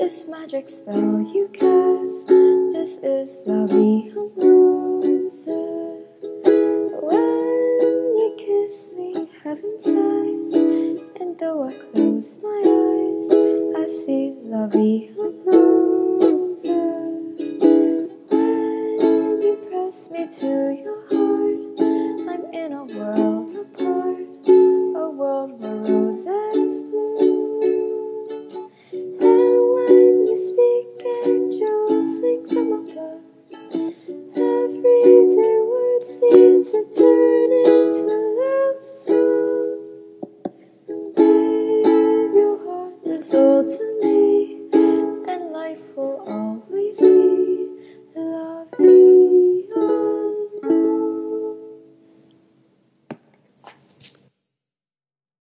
This magic spell you cast, this is love beyond roses. When you kiss me, heaven sighs, and though I close my eyes, I see lovey beyond roses. When you press me to your heart. seem to